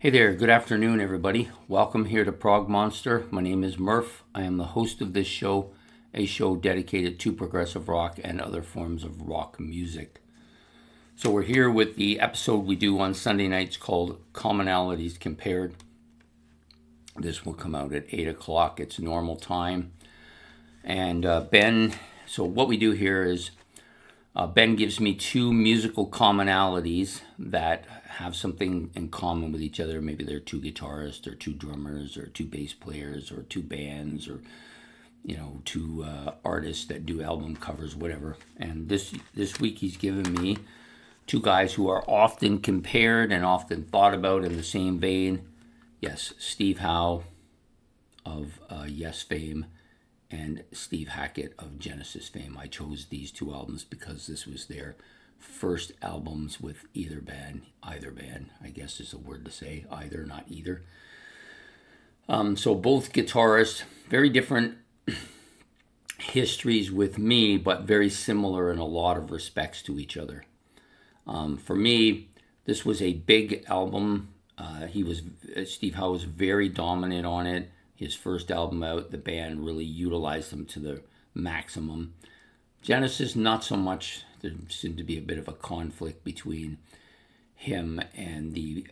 Hey there, good afternoon, everybody. Welcome here to Prog Monster. My name is Murph. I am the host of this show, a show dedicated to progressive rock and other forms of rock music. So, we're here with the episode we do on Sunday nights called Commonalities Compared. This will come out at 8 o'clock. It's normal time. And uh, Ben, so what we do here is uh, Ben gives me two musical commonalities that have something in common with each other. Maybe they're two guitarists, or two drummers, or two bass players, or two bands, or you know, two uh, artists that do album covers, whatever. And this this week he's given me two guys who are often compared and often thought about in the same vein. Yes, Steve Howe of uh, Yes fame and Steve Hackett of Genesis fame. I chose these two albums because this was their first albums with either band, either band, I guess is a word to say, either, not either. Um, so both guitarists, very different histories with me, but very similar in a lot of respects to each other. Um, for me, this was a big album. Uh, he was Steve Howe was very dominant on it. His first album out, the band really utilized him to the maximum. Genesis, not so much. There seemed to be a bit of a conflict between him and the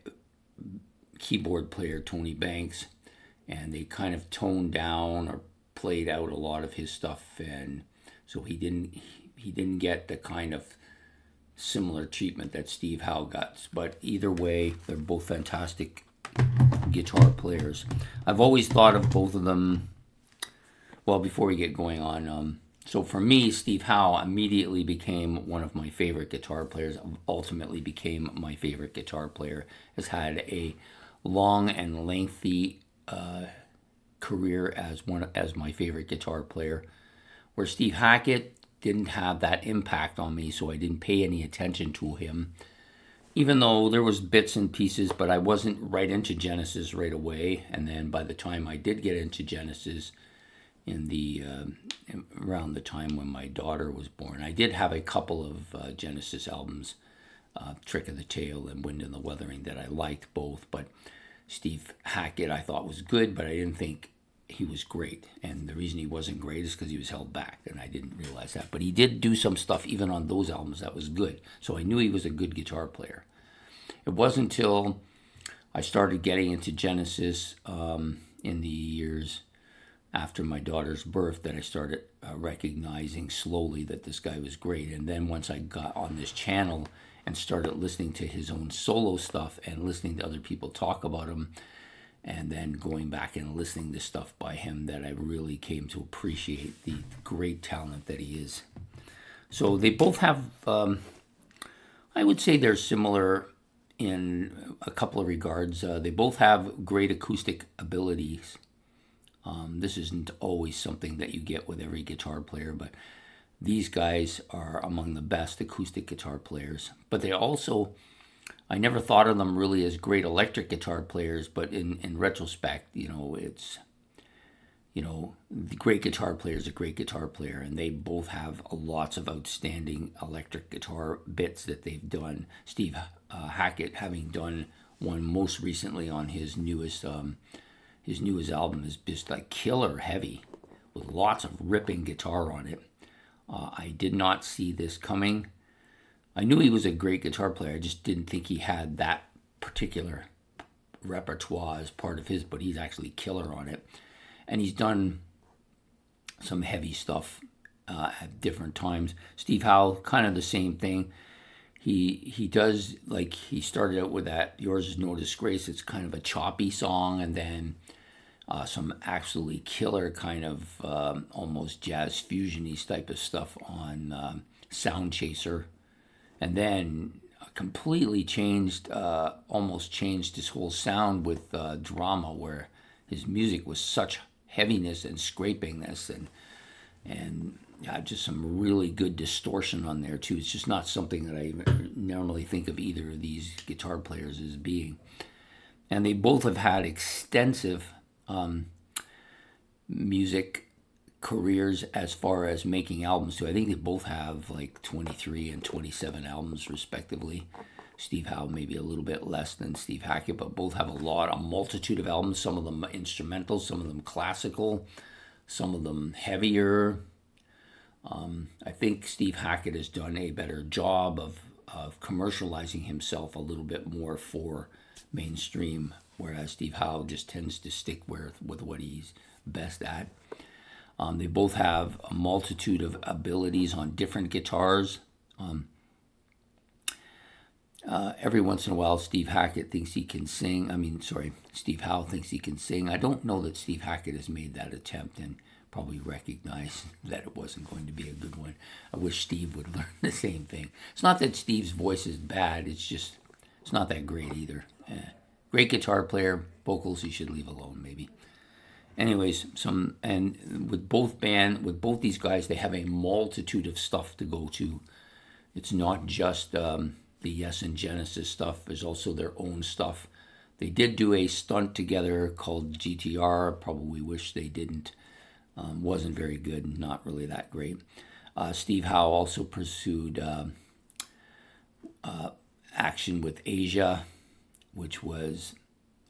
keyboard player Tony Banks, and they kind of toned down or played out a lot of his stuff, and so he didn't he didn't get the kind of similar treatment that Steve Howe got. But either way, they're both fantastic guitar players. I've always thought of both of them. Well, before we get going on, um, so for me, Steve Howe immediately became one of my favorite guitar players. Ultimately, became my favorite guitar player. Has had a long and lengthy uh, career as one as my favorite guitar player. Where Steve Hackett didn't have that impact on me, so I didn't pay any attention to him. Even though there was bits and pieces, but I wasn't right into Genesis right away. And then by the time I did get into Genesis, in the uh, around the time when my daughter was born. I did have a couple of uh, Genesis albums, uh, Trick of the Tail and Wind in the Wuthering, that I liked both. But Steve Hackett I thought was good, but I didn't think he was great. And the reason he wasn't great is because he was held back, and I didn't realize that. But he did do some stuff even on those albums that was good. So I knew he was a good guitar player. It wasn't until I started getting into Genesis um, in the years after my daughter's birth that I started uh, recognizing slowly that this guy was great. And then once I got on this channel and started listening to his own solo stuff and listening to other people talk about him, and then going back and listening to stuff by him, that I really came to appreciate the great talent that he is. So they both have, um, I would say they're similar in a couple of regards. Uh, they both have great acoustic abilities um, this isn't always something that you get with every guitar player, but these guys are among the best acoustic guitar players. But they also, I never thought of them really as great electric guitar players, but in, in retrospect, you know, it's, you know, the great guitar player is a great guitar player, and they both have lots of outstanding electric guitar bits that they've done. Steve uh, Hackett having done one most recently on his newest um, his newest album is just like killer heavy with lots of ripping guitar on it. Uh, I did not see this coming. I knew he was a great guitar player. I just didn't think he had that particular repertoire as part of his, but he's actually killer on it. And he's done some heavy stuff uh, at different times. Steve Howe, kind of the same thing. He he does like he started out with that "Yours Is No Disgrace." It's kind of a choppy song, and then uh, some absolutely killer kind of um, almost jazz fusiony type of stuff on um, Sound Chaser, and then completely changed, uh, almost changed his whole sound with uh, drama, where his music was such heaviness and scrapingness, and and just some really good distortion on there too. It's just not something that I normally think of either of these guitar players as being. And they both have had extensive um, music careers as far as making albums too. I think they both have like 23 and 27 albums respectively. Steve Howe maybe a little bit less than Steve Hackett, but both have a lot, a multitude of albums. Some of them instrumental, some of them classical, some of them heavier. Um, I think Steve Hackett has done a better job of of commercializing himself a little bit more for mainstream, whereas Steve Howe just tends to stick with with what he's best at. Um, they both have a multitude of abilities on different guitars. Um, uh, every once in a while, Steve Hackett thinks he can sing. I mean, sorry, Steve Howe thinks he can sing. I don't know that Steve Hackett has made that attempt and probably recognized that it wasn't going to be a good one. I wish Steve would learn the same thing. It's not that Steve's voice is bad, it's just, it's not that great either. Eh. Great guitar player, vocals he should leave alone, maybe. Anyways, some, and with both band, with both these guys, they have a multitude of stuff to go to. It's not just, um, the Yes and Genesis stuff. There's also their own stuff. They did do a stunt together called GTR. Probably wish they didn't. Um, wasn't very good. Not really that great. Uh, Steve Howe also pursued uh, uh, action with Asia, which was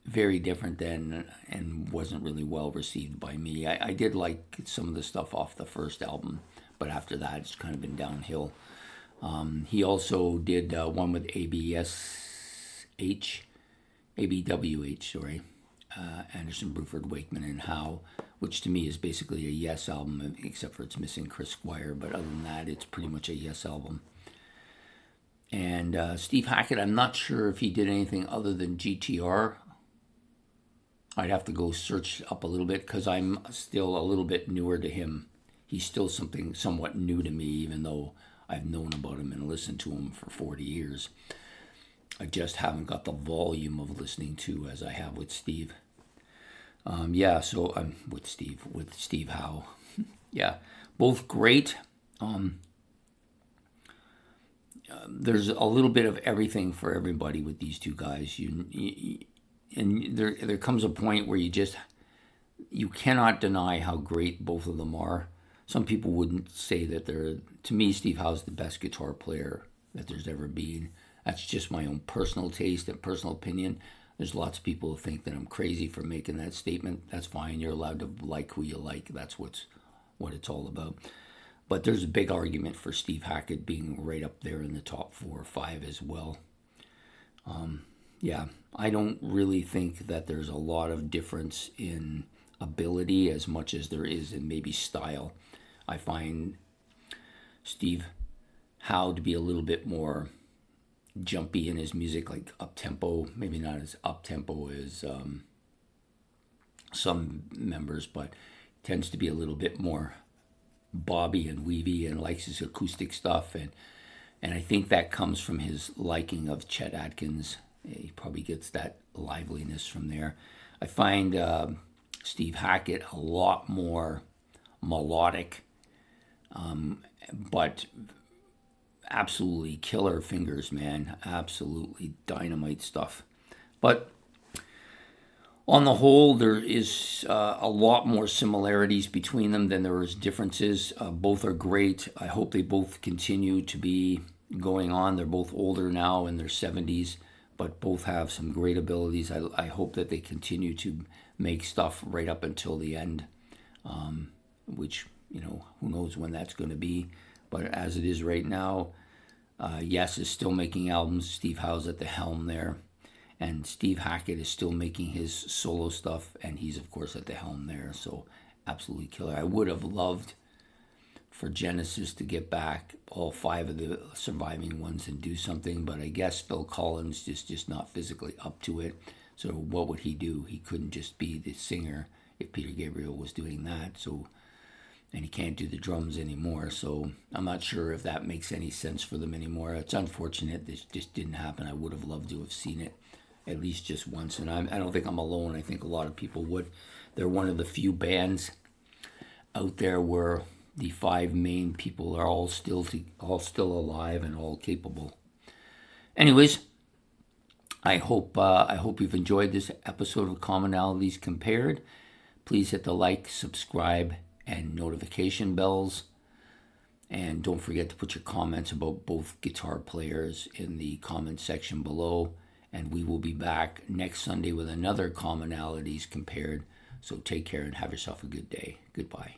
very different than and wasn't really well received by me. I, I did like some of the stuff off the first album, but after that, it's kind of been downhill. Um, he also did uh, one with ABSH, ABWH, sorry, uh, Anderson, Bruford, Wakeman, and Howe, which to me is basically a Yes album, except for it's missing Chris Squire. But other than that, it's pretty much a Yes album. And uh, Steve Hackett, I'm not sure if he did anything other than GTR. I'd have to go search up a little bit because I'm still a little bit newer to him. He's still something somewhat new to me, even though I've known about him and listened to him for 40 years. I just haven't got the volume of listening to as I have with Steve. Um, yeah, so I'm um, with Steve, with Steve Howe. yeah, both great. Um, uh, there's a little bit of everything for everybody with these two guys. You, you, and there there comes a point where you just you cannot deny how great both of them are. Some people wouldn't say that they're to me steve howe's the best guitar player that there's ever been. That's just my own personal taste and personal opinion. There's lots of people who think that i'm crazy for making that statement. That's fine. You're allowed to like who you like. That's what's what it's all about. But there's a big argument for steve hackett being right up there in the top four or five as well. Um, yeah i don't really think that there's a lot of difference in ability as much as there is in maybe style I find Steve Howe to be a little bit more jumpy in his music, like up tempo, maybe not as up tempo as um, some members, but tends to be a little bit more bobby and weavy and likes his acoustic stuff and and I think that comes from his liking of Chet Atkins. He probably gets that liveliness from there. I find uh, Steve Hackett a lot more melodic um, but absolutely killer fingers, man. Absolutely dynamite stuff. But on the whole, there is uh, a lot more similarities between them than there is differences. Uh, both are great. I hope they both continue to be going on. They're both older now in their 70s, but both have some great abilities. I, I hope that they continue to make stuff right up until the end, um, which you know, who knows when that's going to be. But as it is right now, uh, Yes is still making albums. Steve Howe's at the helm there. And Steve Hackett is still making his solo stuff. And he's, of course, at the helm there. So, absolutely killer. I would have loved for Genesis to get back all five of the surviving ones and do something. But I guess Phil Collins is just not physically up to it. So, what would he do? He couldn't just be the singer if Peter Gabriel was doing that. So, and he can't do the drums anymore. So I'm not sure if that makes any sense for them anymore. It's unfortunate this just didn't happen. I would have loved to have seen it at least just once, and I'm, I don't think I'm alone. I think a lot of people would. They're one of the few bands out there where the five main people are all still to, all still alive and all capable. Anyways, I hope uh, I hope you've enjoyed this episode of Commonalities Compared. Please hit the like, subscribe, and notification bells. And don't forget to put your comments about both guitar players in the comment section below. And we will be back next Sunday with another commonalities compared. So take care and have yourself a good day. Goodbye.